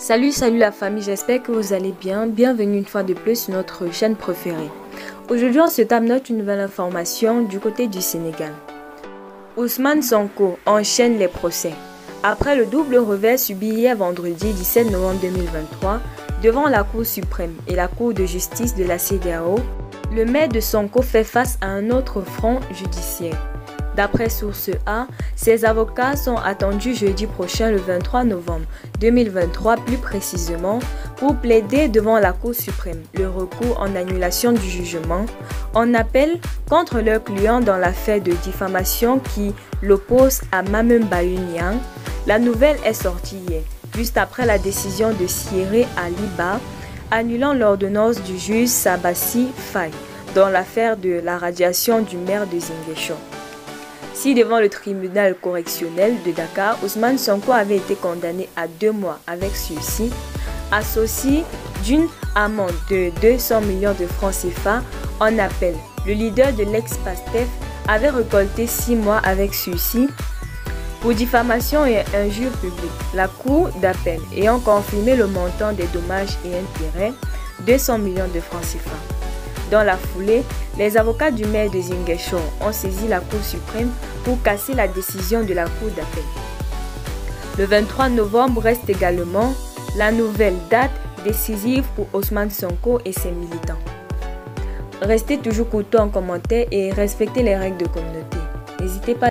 Salut, salut la famille, j'espère que vous allez bien. Bienvenue une fois de plus sur notre chaîne préférée. Aujourd'hui, on se tape une nouvelle information du côté du Sénégal. Ousmane Sonko enchaîne les procès. Après le double revers subi hier vendredi 17 novembre 2023 devant la Cour suprême et la Cour de justice de la CDAO, le maire de Sonko fait face à un autre front judiciaire. D'après Source A, ses avocats sont attendus jeudi prochain le 23 novembre 2023 plus précisément pour plaider devant la Cour suprême le recours en annulation du jugement en appel contre leur client dans l'affaire de diffamation qui l'oppose à Mamem Bayunian. La nouvelle est sortie hier, juste après la décision de Sierre Aliba annulant l'ordonnance du juge Sabassi Faye dans l'affaire de la radiation du maire de Zingeshon. Si devant le tribunal correctionnel de Dakar, Ousmane Sonko avait été condamné à deux mois avec sursis, associé d'une amende de 200 millions de francs CFA en appel. Le leader de l'ex-PASTEF avait récolté six mois avec sursis pour diffamation et injure publique. La Cour d'appel ayant confirmé le montant des dommages et intérêts, 200 millions de francs CFA. Dans la foulée, les avocats du maire de Zingeshon ont saisi la Cour suprême pour casser la décision de la Cour d'appel. Le 23 novembre reste également la nouvelle date décisive pour Osman Sonko et ses militants. Restez toujours courtois en commentaire et respectez les règles de communauté. N'hésitez pas